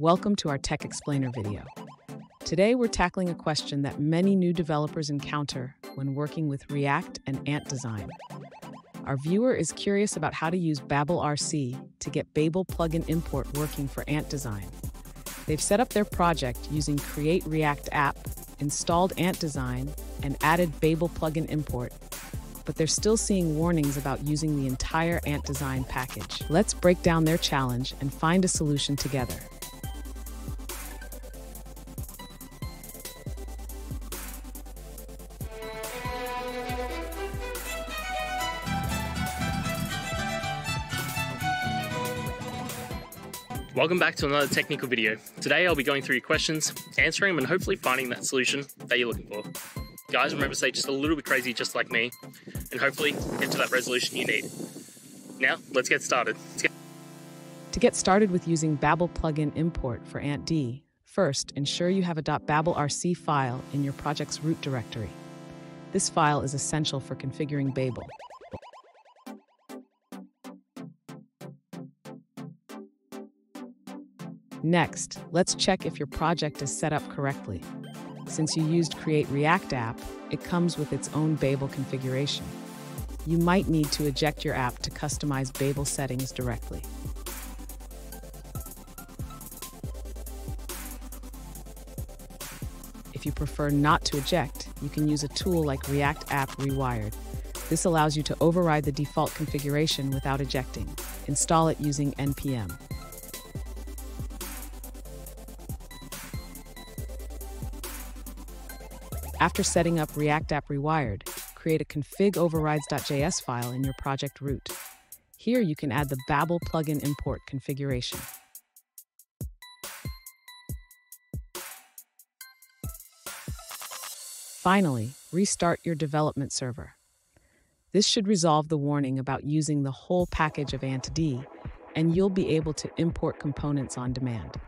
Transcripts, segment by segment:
Welcome to our Tech Explainer video. Today we're tackling a question that many new developers encounter when working with React and Ant Design. Our viewer is curious about how to use Babel RC to get Babel plugin import working for Ant Design. They've set up their project using Create React App, installed Ant Design, and added Babel plugin import but they're still seeing warnings about using the entire Ant Design package. Let's break down their challenge and find a solution together. Welcome back to another technical video. Today I'll be going through your questions, answering them and hopefully finding that solution that you're looking for. Guys, remember to stay just a little bit crazy just like me and hopefully get to that resolution you need. Now, let's get started. Let's get to get started with using Babel plugin import for AntD, first ensure you have a .babelrc file in your project's root directory. This file is essential for configuring Babel. Next, let's check if your project is set up correctly. Since you used Create React App, it comes with its own Babel configuration. You might need to eject your app to customize Babel settings directly. If you prefer not to eject, you can use a tool like React App Rewired. This allows you to override the default configuration without ejecting. Install it using npm. After setting up React App Rewired, create a config overrides.js file in your project root. Here you can add the Babel plugin import configuration. Finally, restart your development server. This should resolve the warning about using the whole package of AntD, and you'll be able to import components on demand.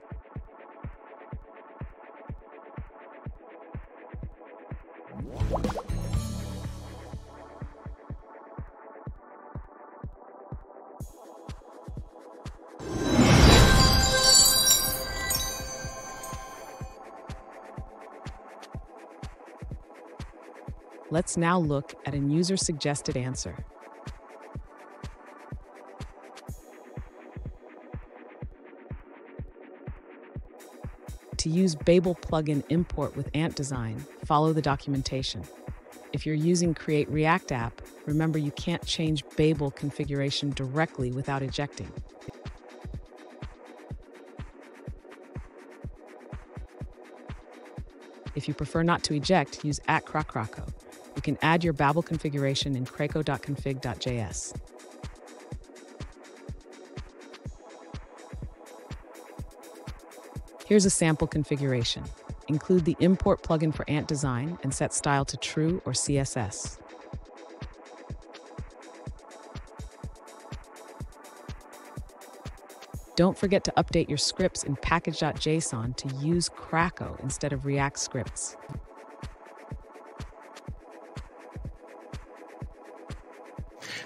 Let's now look at a user-suggested answer. To use Babel plugin import with Ant Design, follow the documentation. If you're using Create React app, remember you can't change Babel configuration directly without ejecting. If you prefer not to eject, use at craco/craco. You can add your Babel configuration in craco.config.js. Here's a sample configuration. Include the import plugin for Ant Design and set style to true or CSS. Don't forget to update your scripts in package.json to use Craco instead of React scripts.